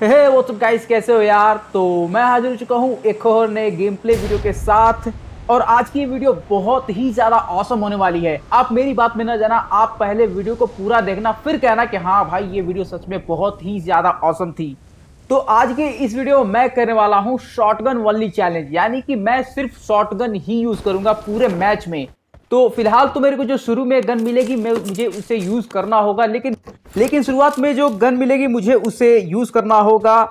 हे वो तुम गाइस कैसे हो यार? तो मैं हाजिर हो चुका हूँ एक और नए गेम प्ले वीडियो के साथ। और आज की वीडियो बहुत ही ज़्यादा औसम होने वाली है। आप मेरी बात में ना जाना, आप पहले वीडियो को पूरा देखना, फिर कहना कि हाँ भाई, ये वीडियो सच में बहुत ही ज़्यादा औसम थी। तो आज के इस वीडियो में मैं करने वाला हूँ शॉटगन वनली चैलेंज यानी कि मैं सिर्फ़ शॉटगन ही यूज़ करूँगा पूरे मैच में। तो फ़िलहाल तो मेरे को जो शुरू में गन मिलेगी, मैं मुझे उसे यूज़ करना होगा, लेकिन लेकिन शुरुआत में जो गन मिलेगी, मुझे उसे यूज़ करना होगा।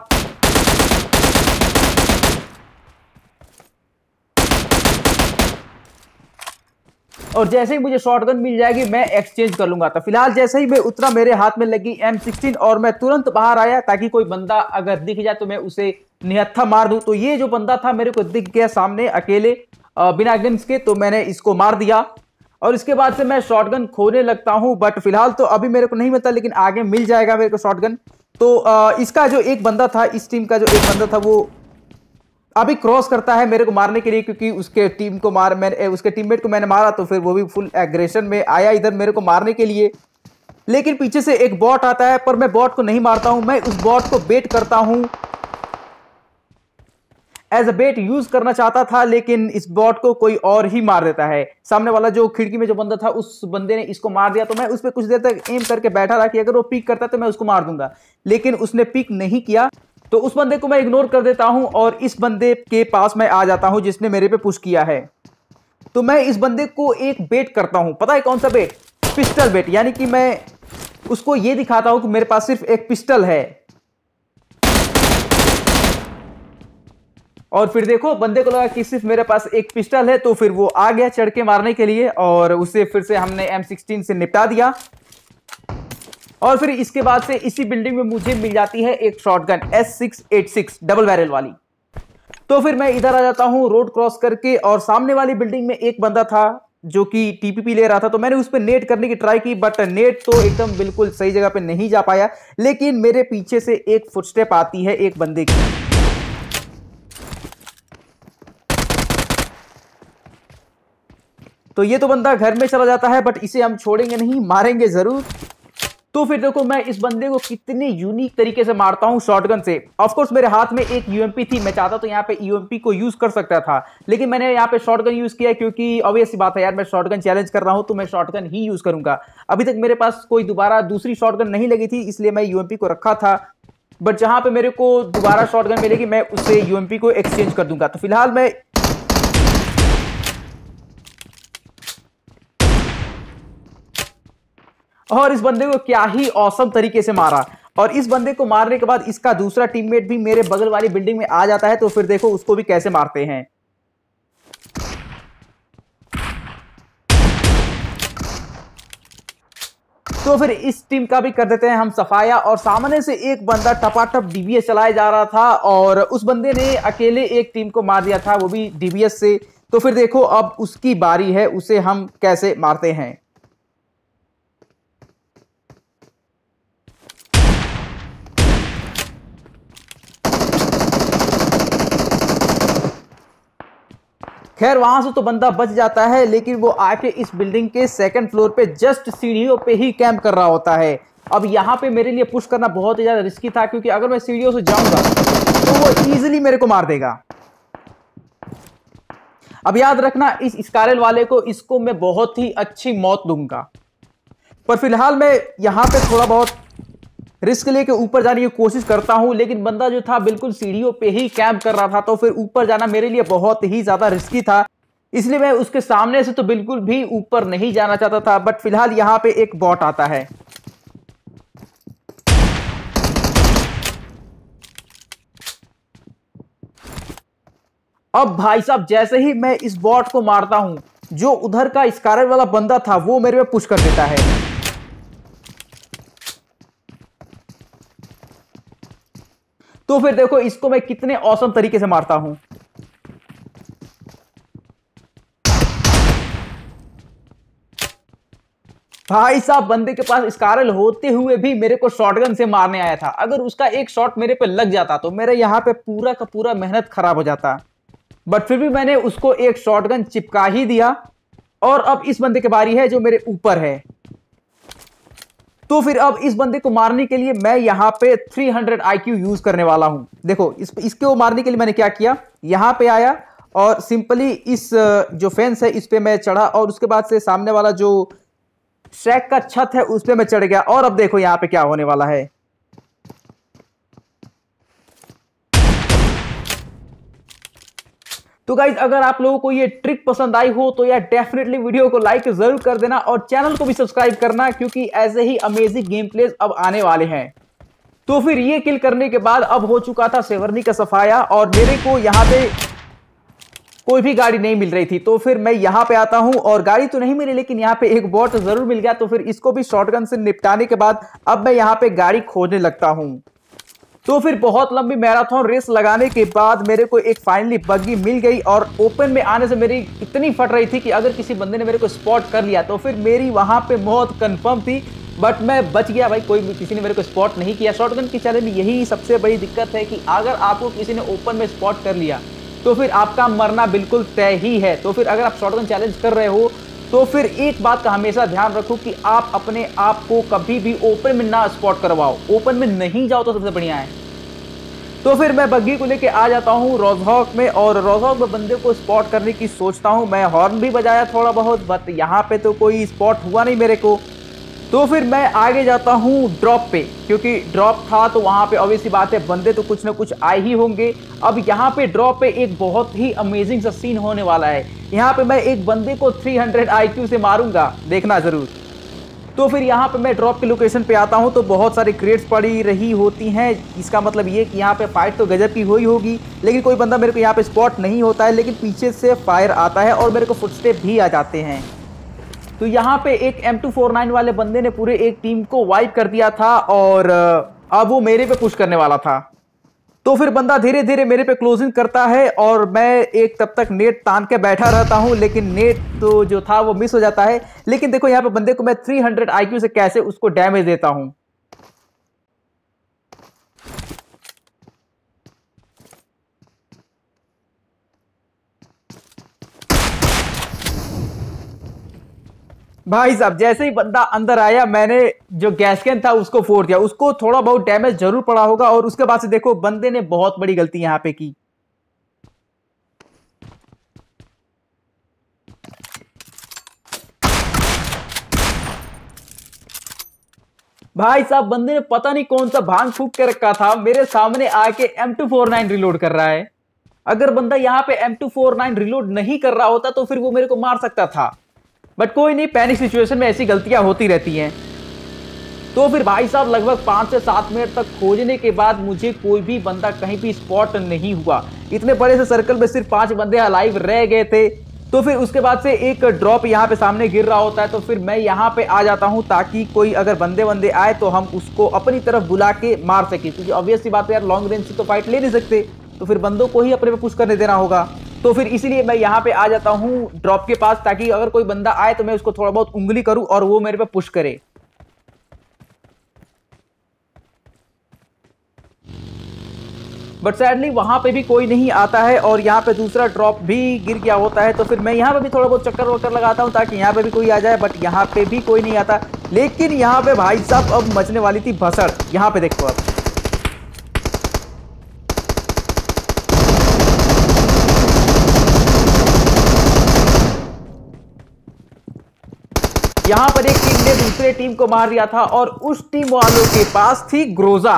और जैसे ही मुझे शॉर्ट गन मिल जाएगी, मैं एक्सचेंज कर लूँगा। तो फ़िलहाल जैसे ही मैं उतरा, मेरे हाथ में लगी M16 और मैं तुरंत बाहर आया ताकि कोई बंदा अगर दिख जाए तो मैं उसे निहत्था मार दूँ। तो ये जो बंदा था, मेरे को दिख गया सामने अकेले बिना गन्स के। तो मैंने इसको मार दिया और इसके बाद से मैं शॉटगन खोने लगता हूँ। बट फ़िलहाल तो अभी मेरे को नहीं मिलता, लेकिन आगे मिल जाएगा मेरे को शॉटगन तो इसका जो एक बंदा था, इस टीम का जो एक बंदा था, वो अभी क्रॉस करता है मेरे को मारने के लिए क्योंकि उसके टीम को मार मैंने उसके टीममेट को मैंने मारा तो फिर वो भी फुल एग्रेशन में आया इधर मेरे को मारने के लिए। लेकिन पीछे से एक बॉट आता है, पर मैं बॉट को नहीं मारता हूँ, मैं उस बॉट को बेट करता हूँ। एज अ बेट यूज़ करना चाहता था, लेकिन इस बॉट को कोई और ही मार देता है। सामने वाला जो खिड़की में जो बंदा था, उस बंदे ने इसको मार दिया तो मैं उस पर कुछ देर तक एम करके बैठा रहा कि अगर वो पिक करता तो मैं उसको मार दूँगा। लेकिन उसने पिक नहीं किया। तो उस बंदे को मैं इग्नोर कर देता हूँ और इस बंदे के पास मैं आ जाता हूँ जिसने मेरे पे पुश किया है। तो मैं इस बंदे को एक बेट करता हूँ। पता है कौन सा बेट पिस्टल बेट यानी कि मैं उसको ये दिखाता हूँ कि मेरे पास सिर्फ़ एक पिस्टल है। और फिर देखो, बंदे को लगा कि सिर्फ़ मेरे पास एक पिस्टल है तो फिर वो आ गया चढ़ के मारने के लिए और उसे फिर से हमने M16 से निपटा दिया। और फिर इसके बाद से इसी बिल्डिंग में मुझे मिल जाती है एक शॉटगन S686 डबल बैरल वाली। तो फिर मैं इधर आ जाता हूँ रोड क्रॉस करके, और सामने वाली बिल्डिंग में एक बंदा था जो कि टीपीपी ले रहा था तो मैंने उस पर नेट करने की ट्राई की बट नेट तो एकदम बिल्कुल सही जगह पे नहीं जा पाया, लेकिन मेरे पीछे से एक फुटस्टेप आती है एक बंदे की। तो ये तो बंदा घर में चला जाता है बट इसे हम छोड़ेंगे नहीं, मारेंगे ज़रूर। तो फिर देखो मैं इस बंदे को कितने यूनिक तरीके से मारता हूँ शॉटगन से। ऑफ़ कोर्स मेरे हाथ में एक यूएमपी थी, मैं चाहता तो यहाँ पे यूएमपी को यूज़ कर सकता था। लेकिन मैंने यहाँ पे शॉटगन यूज़ किया क्योंकि ऑब्वियस बात है यार, मैं शॉटगन चैलेंज कर रहा हूँ तो मैं शॉटगन ही यूज़ करूँगा। अभी तक मेरे पास कोई दोबारा दूसरी शॉटगन नहीं लगी थी, इसलिए मैं यूएमपी को रखा था। बट जहाँ पे मेरे को दोबारा शॉटगन मिलेगी, मैं उससे यूएमपी को एक्सचेंज कर दूँगा। तो फ़िलहाल मैं और इस बंदे को क्या ही औसम तरीके से मारा। और इस बंदे को मारने के बाद इसका दूसरा टीममेट भी मेरे बगल वाली बिल्डिंग में आ जाता है तो फिर देखो उसको भी कैसे मारते हैं। तो फिर इस टीम का भी कर देते हैं हम सफाया, और सामने से एक बंदा टपाटप डीबीएस चलाया जा रहा था, और उस बंदे ने अकेले एक टीम को मार दिया था, वो भी डीबीएस से। तो फिर देखो अब उसकी बारी है, उसे हम कैसे मारते हैं। खैर, वहाँ से तो बंदा बच जाता है, लेकिन वो आके इस बिल्डिंग के सेकंड फ्लोर पे जस्ट सीढ़ियों पे ही कैंप कर रहा होता है। अब यहाँ पे मेरे लिए पुश करना बहुत ही ज़्यादा रिस्की था, क्योंकि अगर मैं सीढ़ियों से जाऊँगा तो वो इजिली मेरे को मार देगा। अब याद रखना, इस स्कारल वाले को, इसको मैं बहुत ही अच्छी मौत दूँगा। पर फ़िलहाल मैं यहाँ पे थोड़ा बहुत रिस्क लेके ऊपर जाने की कोशिश करता हूँ, लेकिन बंदा जो था बिल्कुल सीढ़ियों पे ही कैंप कर रहा था तो फिर ऊपर जाना मेरे लिए बहुत ही ज़्यादा रिस्की था। इसलिए मैं उसके सामने से तो बिल्कुल भी ऊपर नहीं जाना चाहता था बट फ़िलहाल यहाँ पे एक बॉट आता है। अब भाई साहब, जैसे ही मैं इस बॉट को मारता हूँ, जो उधर का स्कारर वाला बंदा था, वो मेरे पे पुश कर देता है। तो फिर देखो, इसको मैं कितने औसम तरीके से मारता हूँ। भाई साहब, बंदे के पास स्कारल होते हुए भी मेरे को शॉटगन से मारने आया था। अगर उसका एक शॉट मेरे पे लग जाता तो मेरे यहाँ पे पूरा का पूरा मेहनत खराब हो जाता। बट फिर भी मैंने उसको एक शॉटगन चिपका ही दिया। और अब इस बंदे की बारी है जो मेरे ऊपर है। तो फिर अब इस बंदे को मारने के लिए मैं यहाँ पे 300 हंड्रेड यूज़ करने वाला हूँ। देखो, इस, इसको मारने के लिए मैंने क्या किया? यहाँ पे आया और सिंपली इस जो फेंस है, इस पे मैं चढ़ा और उसके बाद से सामने वाला जो ट्रैक का छत है, उस पर मैं चढ़ गया। और अब देखो यहाँ पे क्या होने वाला है। तो गाइज़ अगर आप लोगों को ये ट्रिक पसंद आई हो तो यार डेफिनेटली वीडियो को लाइक ज़रूर कर देना और चैनल को भी सब्सक्राइब करना, क्योंकि ऐसे ही अमेजिंग गेम प्लेस अब आने वाले हैं। तो फिर ये किल करने के बाद अब हो चुका था सेवरनी का सफाया और मेरे को यहाँ पे कोई भी गाड़ी नहीं मिल रही थी। तो फिर मैं यहाँ पे आता हूँ और गाड़ी तो नहीं मिली, लेकिन यहाँ पे एक बॉट ज़रूर मिल गया। तो फिर इसको भी शॉटगन से निपटाने के बाद अब मैं यहाँ पे गाड़ी खोजने लगता हूँ। तो फिर बहुत लंबी मैराथन रेस लगाने के बाद मेरे को एक फाइनली बग्गी मिल गई और ओपन में आने से मेरी इतनी फट रही थी कि अगर किसी बंदे ने मेरे को स्पॉट कर लिया तो फिर मेरी वहाँ पे मौत कंफर्म थी बट मैं बच गया भाई, कोई किसी ने मेरे को स्पॉट नहीं किया। शॉटगन की चैलेंज यही सबसे बड़ी दिक्कत है कि अगर आपको किसी ने ओपन में स्पॉट कर लिया तो फिर आपका मरना बिल्कुल तय ही है। तो फिर अगर आप शॉटगन चैलेंज कर रहे हो तो फिर एक बात का हमेशा ध्यान रखो कि आप अपने आप को कभी भी ओपन में ना स्पॉट करवाओ। ओपन में नहीं जाओ तो सबसे बढ़िया है। तो फिर मैं बग्गी को लेके आ जाता हूँ रोजहॉक में और रोजहॉक में बंदे को स्पॉट करने की सोचता हूँ। मैं हॉर्न भी बजाया थोड़ा बहुत बट यहाँ पे तो कोई स्पॉट हुआ नहीं मेरे को। तो फिर मैं आगे जाता हूँ ड्रॉप पे, क्योंकि ड्रॉप था तो वहाँ पे ऑब्वियसली बात है, बंदे तो कुछ ना कुछ आए ही होंगे। अब यहाँ पे ड्रॉप पे एक बहुत ही अमेजिंग सा सीन होने वाला है। यहाँ पे मैं एक बंदे को 300 आईक्यू से मारूँगा, देखना ज़रूर। तो फिर यहाँ पे मैं ड्रॉप के लोकेशन पे आता हूँ तो बहुत सारी क्रेट्स पड़ी रही होती हैं, इसका मतलब ये कि यहाँ पे फाइट तो गजब की हुई होगी, लेकिन कोई बंदा मेरे को यहाँ पे स्पॉट नहीं होता है, लेकिन पीछे से फायर आता है और मेरे को फुटस्टेप भी आ जाते हैं। तो यहाँ पे एक M249 वाले बंदे ने पूरे एक टीम को वाइप कर दिया था और अब वो मेरे पे पुश करने वाला था। तो फिर बंदा धीरे धीरे मेरे पे क्लोजिंग करता है और मैं एक तब तक नेट तान के बैठा रहता हूँ, लेकिन नेट तो जो था वो मिस हो जाता है। लेकिन देखो यहाँ पे बंदे को मैं 300 आईक्यू से कैसे उसको डैमेज देता हूँ? भाई साहब, जैसे ही बंदा अंदर आया, मैंने जो गैस कैन था उसको फोड़ दिया। उसको थोड़ा बहुत डैमेज ज़रूर पड़ा होगा और उसके बाद से देखो, बंदे ने बहुत बड़ी गलती यहाँ पे की। भाई साहब, बंदे ने पता नहीं कौन सा भाँग फूक के रखा था। मेरे सामने आके M249 रिलोड कर रहा है। अगर बंदा यहाँ पे M249 रिलोड नहीं कर रहा होता तो फिर वो मेरे को मार सकता था। बट कोई नहीं पैनिक सिचुएशन में ऐसी गलतियाँ होती रहती हैं। तो फिर भाई साहब, लगभग पाँच से सात मिनट तक खोजने के बाद मुझे कोई भी बंदा कहीं भी स्पॉट नहीं हुआ। इतने बड़े से सर्कल में सिर्फ़ पाँच बंदे अलाइव रह गए थे। तो फिर उसके बाद से एक ड्रॉप यहाँ पे सामने गिर रहा होता है तो फिर मैं यहाँ पे आ जाता हूँ ताकि कोई अगर बंदे बंदे आए तो हम उसको अपनी तरफ़ बुला के मार सके। क्योंकि ऑब्वियसली बात है यार लॉन्ग रेंज से तो फाइट ले नहीं सकते। तो फिर बंदों को ही अपने पे पुश करने देना होगा। तो फिर इसीलिए मैं यहाँ पे आ जाता हूँ ड्रॉप के पास ताकि अगर कोई बंदा आए तो मैं उसको थोड़ा बहुत उंगली करूँ और वो मेरे पे पुश करे। बट सैडली वहाँ पे भी कोई नहीं आता है और यहाँ पे दूसरा ड्रॉप भी गिर गया होता है तो फिर मैं यहाँ पे भी थोड़ा बहुत चक्कर वक्कर लगाता हूँ ताकि यहाँ पे भी कोई आ जाए बट यहाँ पे भी कोई नहीं आता। लेकिन यहाँ पे भाई साहब, अब मचने वाली थी भसड़। यहाँ पे देखो अब यहाँ पर एक टीम ने दूसरे टीम को मार दिया था और उस टीम वालों के पास थी ग्रोजा।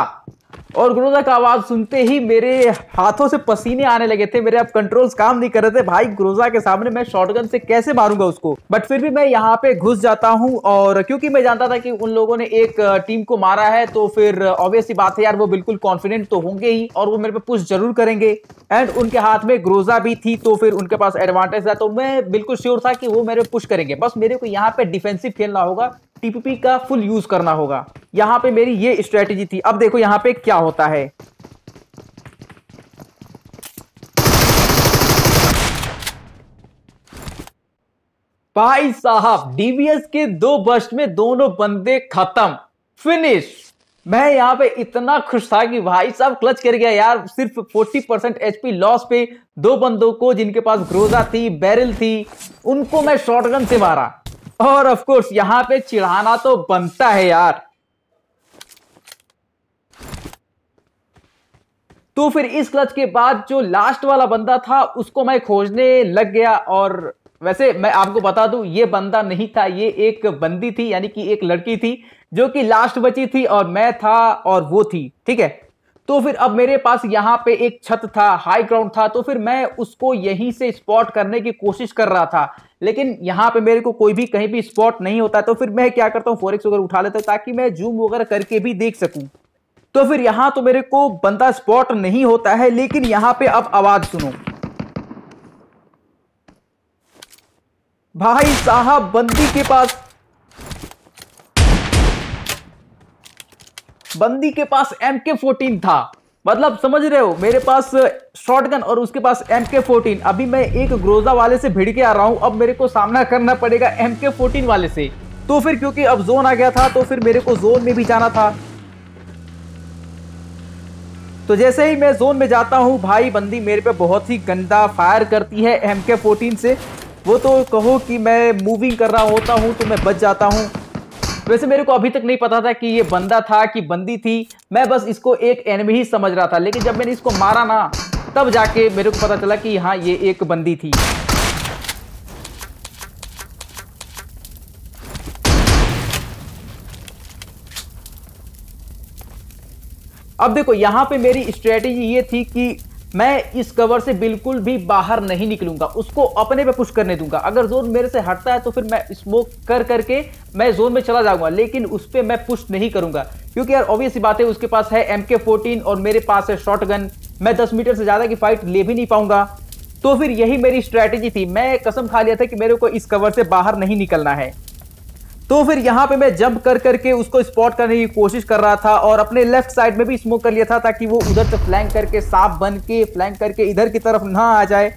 और ग्रोजा का आवाज़ सुनते ही मेरे हाथों से पसीने आने लगे थे, मेरे अब कंट्रोल्स काम नहीं कर रहे थे। भाई ग्रोजा के सामने मैं शॉटगन से कैसे मारूँगा उसको? बट फिर भी मैं यहाँ पे घुस जाता हूँ और क्योंकि मैं जानता था कि उन लोगों ने एक टीम को मारा है तो फिर ऑब्वियसली बात है यार, वो बिल्कुल कॉन्फिडेंट तो होंगे ही और वो मेरे पे पुश ज़रूर करेंगे। एंड उनके हाथ में ग्रोजा भी थी तो फिर उनके पास एडवांटेज था। तो मैं बिल्कुल श्योर था कि वो मेरे पुश करेंगे। बस मेरे को यहाँ पे डिफेंसिव खेलना होगा। टीपीपी का फुल यूज़ करना होगा। यहाँ पे मेरी ये स्ट्रेटेजी थी। अब देखो यहाँ पे क्या होता है। भाई साहब डीबीएस के दो बस्ट में दोनों बंदे खत्म। फिनिश मैं यहाँ पे इतना खुश था कि भाई साहब क्लच कर गया यार। सिर्फ़ 40 परसेंट एचपी लॉस पे दो बंदों को जिनके पास ग्रोजा थी बैरल थी, उनको मैं शॉटगन से मारा। और ऑफ़ कोर्स यहाँ पे चिढ़ाना तो बनता है यार। तो फिर इस क्लच के बाद जो लास्ट वाला बंदा था, उसको मैं खोजने लग गया और वैसे मैं आपको बता दूँ, ये बंदा नहीं था, ये एक बंदी थी, यानी कि एक लड़की थी, जो कि लास्ट बची थी और मैं था और वो थी, ठीक है? तो फिर अब मेरे पास यहाँ पे एक छत था हाई ग्राउंड था तो फिर मैं उसको यहीं से स्पॉट करने की कोशिश कर रहा था। लेकिन यहाँ पे मेरे को कोई भी कहीं भी स्पॉट नहीं होता तो फिर मैं क्या करता हूँ? फोरेक्स वगैरह उठा लेता हूँ ताकि मैं जूम वगैरह करके भी देख सकूँ। तो फिर यहाँ तो मेरे को बंदा स्पॉट नहीं होता है, लेकिन यहाँ पे अब आवाज़ सुनो। भाई साहब, बंदी के पास बंदी के पास एम के फोर्टीन था। मतलब समझ रहे हो, मेरे पास शॉटगन और उसके पास एम के फोर्टीन अभी मैं एक ग्रोजा वाले से भिड़ के आ रहा हूँ। अब मेरे को सामना करना पड़ेगा एम के फोर्टीन वाले से। तो फिर क्योंकि अब जोन आ गया था तो फिर मेरे को जोन में भी जाना था। तो जैसे ही मैं जोन में जाता हूँ, भाई बंदी मेरे पे बहुत ही गंदा फायर करती है एम के फोर्टीन से। वो तो कहो कि मैं मूविंग कर रहा होता हूँ तो मैं बच जाता हूँ। वैसे मेरे को अभी तक नहीं पता था कि ये बंदा था कि बंदी थी। मैं बस इसको एक एनिमी ही समझ रहा था। लेकिन जब मैंने इसको मारा ना तब जाके मेरे को पता चला कि हाँ ये एक बंदी थी। अब देखो, यहाँ पे मेरी स्ट्रेटेजी ये थी कि मैं इस कवर से बिल्कुल भी बाहर नहीं निकलूँगा। उसको अपने पे पुश करने दूँगा। अगर जोन मेरे से हटता है तो फिर मैं स्मोक कर करके मैं जोन में चला जाऊँगा, लेकिन उस पर मैं पुश नहीं करूँगा। क्योंकि यार ऑब्वियस बात है, उसके पास है एम के और मेरे पास है शॉर्ट गन मैं दस मीटर से ज़्यादा की फाइट ले भी नहीं पाऊँगा। तो फिर यही मेरी स्ट्रैटेजी थी। मैं कसम खा लिया था कि मेरे को इस कवर से बाहर नहीं निकलना है। तो फिर यहाँ पे मैं जंप कर करके उसको स्पॉट करने की कोशिश कर रहा था और अपने लेफ़्ट साइड में भी स्मोक कर लिया था ताकि वो उधर से फ्लैंक करके, साफ़ बन के फ्लैंक करके इधर की तरफ़ ना आ जाए।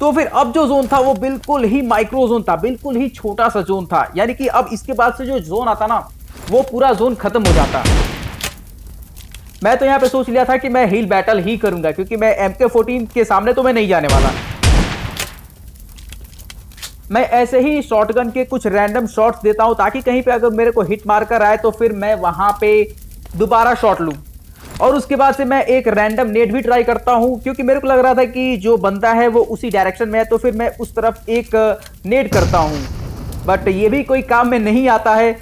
तो फिर अब जो जोन था वो बिल्कुल ही माइक्रो जोन था, बिल्कुल ही छोटा सा जोन था। यानी कि अब इसके बाद से जो जोन आता ना, वो पूरा जोन खत्म हो जाता। मैं तो यहाँ पे सोच लिया था कि मैं हील बैटल ही करूँगा, क्योंकि मैं एम के फोर्टीन के सामने तो मैं नहीं जाने वाला। मैं ऐसे ही शॉटगन के कुछ रैंडम शॉट्स देता हूँ, ताकि कहीं पे अगर मेरे को हिट मारकर आए तो फिर मैं वहाँ पे दोबारा शॉट लूँ। और उसके बाद से मैं एक रैंडम नेट भी ट्राई करता हूँ, क्योंकि मेरे को लग रहा था कि जो बंदा है, वो उसी डायरेक्शन में है तो फिर मैं उस तरफ़ एक नेट करता हूँ। बट ये भी कोई काम में नहीं आता है।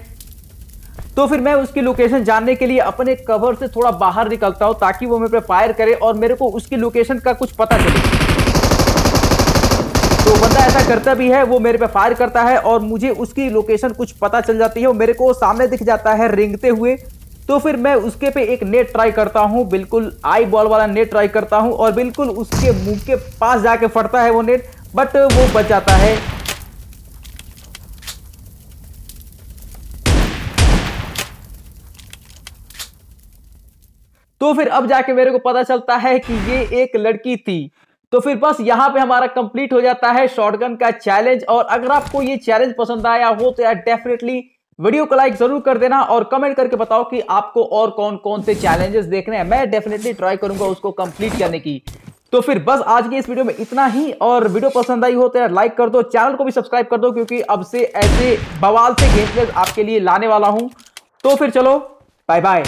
तो फिर मैं उसकी लोकेशन जानने के लिए अपने कवर से थोड़ा बाहर निकलता हूँ ताकि वो मेरे पे फायर करे और मेरे को उसकी लोकेशन का कुछ पता चले। तो बंदा ऐसा करता भी है, वो मेरे पे फायर करता है और मुझे उसकी लोकेशन कुछ पता चल जाती है वो मेरे को सामने दिख जाता है रिंगते हुए। तो फिर मैं उसके पे एक नेट ट्राई करता हूँ, बिल्कुल आई बॉल वाला नेट ट्राई करता हूँ और बिल्कुल उसके मुँह के पास जाके फटता है वो नेट बट वो बच जाता है। तो फिर अब जाके मेरे को पता चलता है कि ये एक लड़की थी। तो फिर बस यहाँ पे हमारा कंप्लीट हो जाता है शॉटगन का चैलेंज और अगर आपको ये चैलेंज पसंद आया हो तो यार डेफिनेटली वीडियो को लाइक ज़रूर कर देना और कमेंट करके बताओ कि आपको और कौन कौन से चैलेंजेस देखने हैं। मैं डेफिनेटली ट्राई करूँगा उसको कंप्लीट करने की। तो फिर बस आज की इस वीडियो में इतना ही और वीडियो पसंद आई हो तो यार लाइक कर दो चैनल को भी सब्सक्राइब कर दो क्योंकि अब से ऐसे बवाल से गेम आपके लिए लाने वाला हूँ। तो फिर चलो बाय बाय